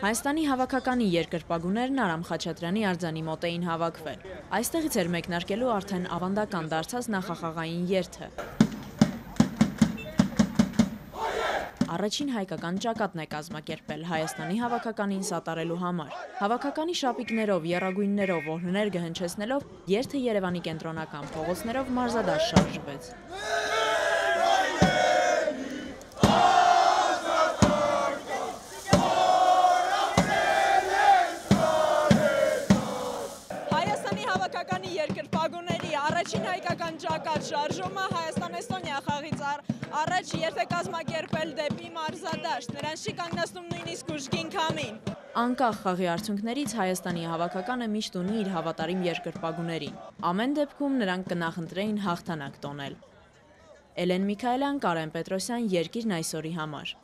Հայաստանի հավաքականի երկրպագուներն Արամ Խաչատրյանի արձանի մոտ էին հավաքվել։ Այստեղից էր մեկնարկելու արդեն ավանդական դարձած նախախաղային երթը։ Առաջին հայկական ճակատն է կազմակերպել Հայաստանի հավաքականին սատարելու համար։ Հավաքականի շապիկներով, եռագույններով, օրհներ գհնչեցնելով երթը Երևանի կենտրոնական փողոցներով մարզադաշ շարժվեց։ Հայաստանի հավաքականի երկրպագուների առաջին հայկական ճակատ շարժումը Հայաստան-Էստոնիա խաղից առ առաջ երթ է կազմակերպել դեպի մարզադաշտ, նրանց չի կանգնացնում նույնիսկ ուժգին քամին։ Անկախ խաղի արդյունքներից Հայաստանի հավաքականը միշտ ունի իր հավատարիմ երկրպագուներին։ Ամեն դեպքում նրանք կնախընտրեին հաղթանակ տոնել։ Էլեն Միքայելյան, Կարեն Պետրոսյան, Երկիրն այսօրի համար։